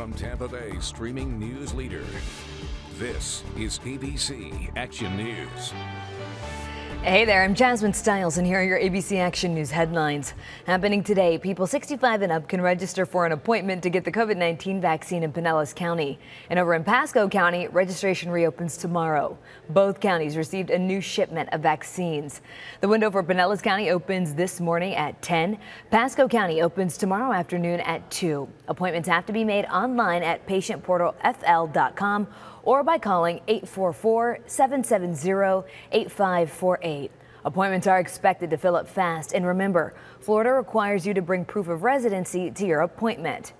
from Tampa Bay streaming news leader. This is ABC Action News. Hey there, I'm Jasmine Stiles, and here are your ABC Action News headlines. Happening today, people 65 and up can register for an appointment to get the COVID 19 vaccine in Pinellas County. And over in Pasco County, registration reopens tomorrow. Both counties received a new shipment of vaccines. The window for Pinellas County opens this morning at 10. Pasco County opens tomorrow afternoon at 2. Appointments have to be made online at patientportalfl.com or by calling 844-770-8548. Appointments are expected to fill up fast. And remember, Florida requires you to bring proof of residency to your appointment.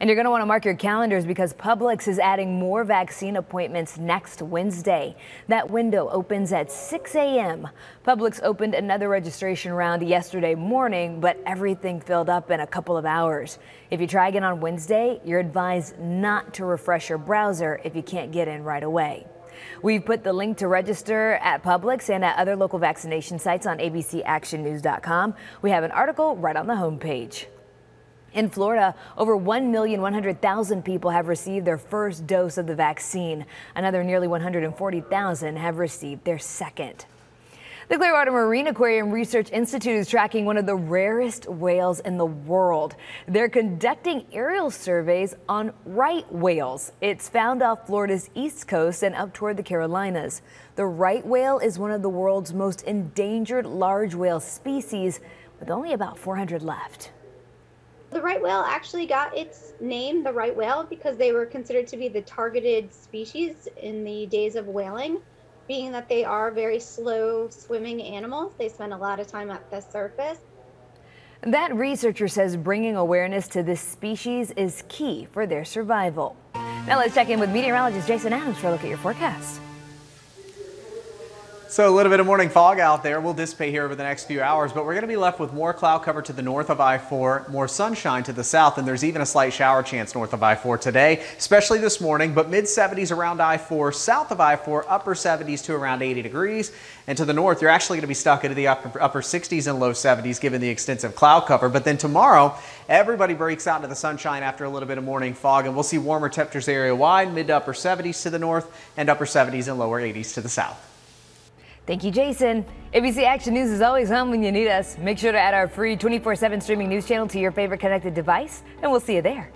And you're going to want to mark your calendars because Publix is adding more vaccine appointments next Wednesday. That window opens at 6 a.m. Publix opened another registration round yesterday morning, but everything filled up in a couple of hours. If you try again on Wednesday, you're advised not to refresh your browser if you can't get in right away. We've put the link to register at Publix and at other local vaccination sites on abcactionnews.com. We have an article right on the homepage. In Florida, over 1,100,000 people have received their first dose of the vaccine. Another nearly 140,000 have received their second. The Clearwater Marine Aquarium Research Institute is tracking one of the rarest whales in the world. They're conducting aerial surveys on right whales. It's found off Florida's east coast and up toward the Carolinas. The right whale is one of the world's most endangered large whale species, with only about 400 left. The right whale actually got its name, the right whale, because they were considered to be the targeted species in the days of whaling, being that they are very slow swimming animals. They spend a lot of time at the surface. That researcher says bringing awareness to this species is key for their survival. Now let's check in with meteorologist Jason Adams for a look at your forecast. So a little bit of morning fog out there will dissipate here over the next few hours, but we're going to be left with more cloud cover to the north of I-4, more sunshine to the south, and there's even a slight shower chance north of I-4 today, especially this morning, but mid 70s around I-4, south of I-4, upper 70s to around 80 degrees. And to the north, you're actually going to be stuck into the upper, upper 60s and low 70s given the extensive cloud cover. But then tomorrow, everybody breaks out into the sunshine after a little bit of morning fog, and we'll see warmer temperatures area wide, mid to upper 70s to the north, and upper 70s and lower 80s to the south. Thank you, Jason. ABC Action News is always home when you need us. Make sure to add our free 24 7 streaming news channel to your favorite connected device, and we'll see you there.